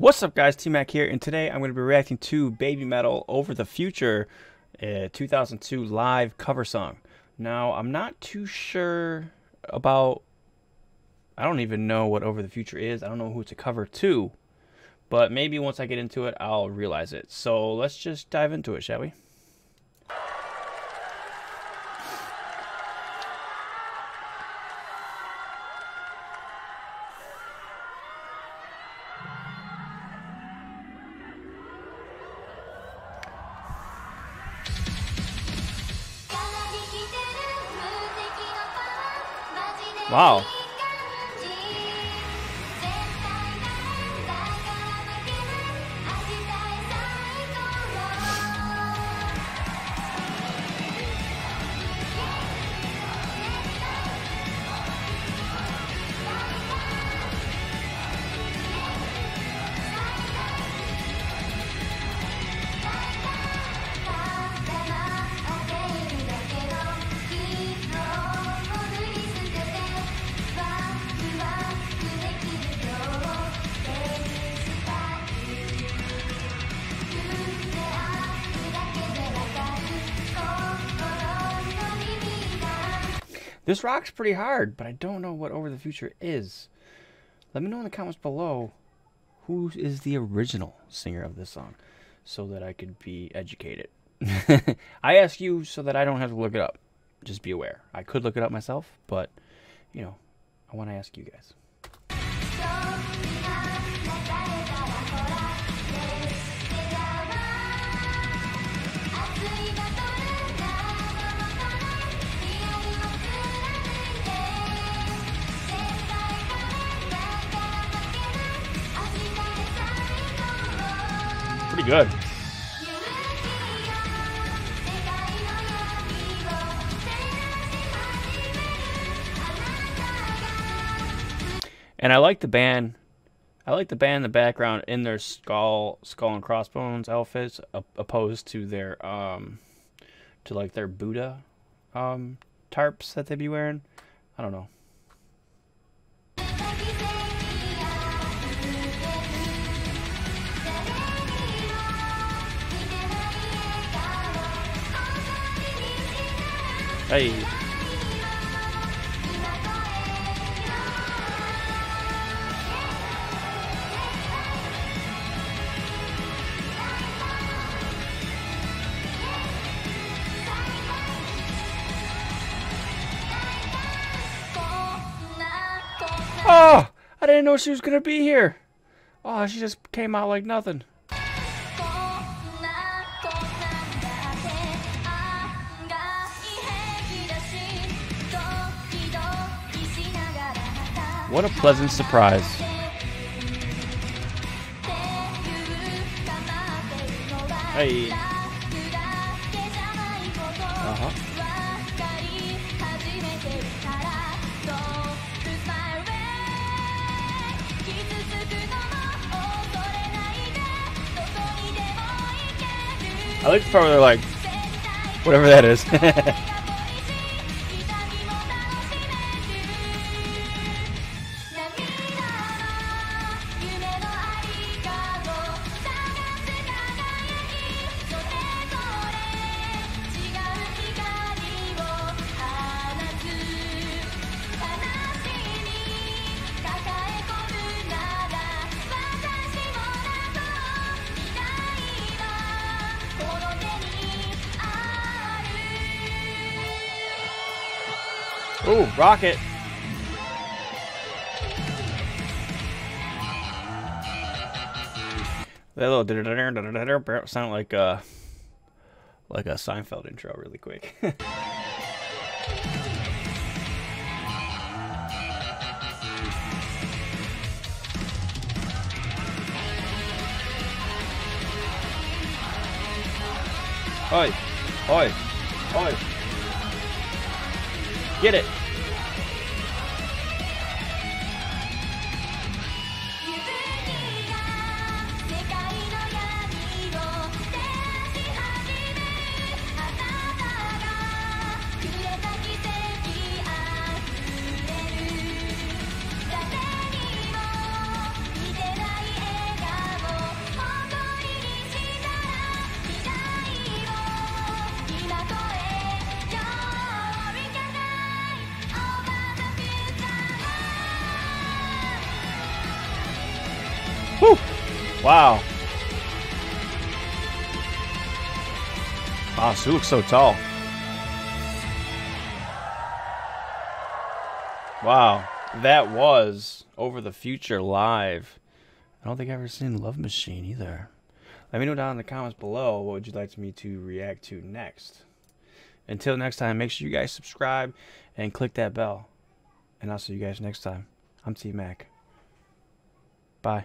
What's up guys, T-Mac here, and today I'm going to be reacting to BABYMETAL Over the Future uh, 2002 live cover song. Now, I'm not too sure about, I don't even know what Over the Future is, I don't know who it's a cover to, but maybe once I get into it, I'll realize it. So let's just dive into it, shall we? Wow. This rocks pretty hard, but I don't know what Over the Future is. Let me know in the comments below who is the original singer of this song so that I could be educated. I ask you so that I don't have to look it up. Just be aware. I could look it up myself, but, you know, I want to ask you guys. Pretty good. And I like the band. I like the band in the background in their skull, skull and crossbones outfits, opposed to their um, to like their Buddha um tarps that they be wearing. I don't know. Hey. Oh, oh, I didn't know she was going to be here. Oh, she just came out like nothing. What a pleasant surprise. Hey. Uh-huh. I like the part where they're like, whatever that is. Ooh, rocket. That little sound like a uh, like a Seinfeld intro really quick. Oi! Oi! Oi! Get it! Wow. Wow, Su looks so tall. Wow, that was Over the Future live. I don't think I've ever seen Love Machine either. Let me know down in the comments below what would you like me to react to next. Until next time, make sure you guys subscribe and click that bell. And I'll see you guys next time. I'm T Mac. Bye.